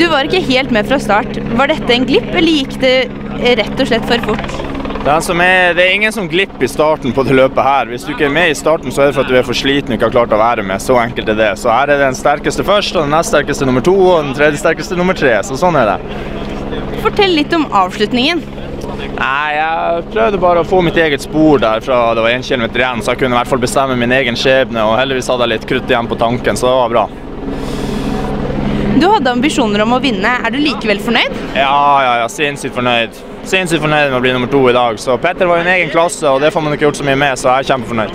Du var ikke helt med fra start. Var dette en glipp, eller gikk det rett og slett for fort? Den som er, det er ingen som glipper i starten på det løpet her. Hvis du ikke er med i starten, så er det for at du er for sliten og ikke har klart å være med. Så enkelt er det. Så her er det den sterkeste først, og den nest sterkeste nummer to, og den tredje sterkeste nummer tre. Så sånn er det. Fortell litt om avslutningen. Nei, jeg prøvde bare å få mitt eget spor der fra det var 1 kilometer igjen, så jeg kunne i hvert fall bestemme min egen skjebne. Og heldigvis hadde jeg litt krutt igjen på tanken, så det var bra. Du hadde ambisjoner om å vinne. Er du likevel fornøyd? Ja, ja, ja. Sinnssykt fornøyd. Sinnssykt fornøyd med å bli nummer to i dag. Så Petter var i en egen klasse, og det får man ikke gjort så mye med, så jeg er kjempefornøyd.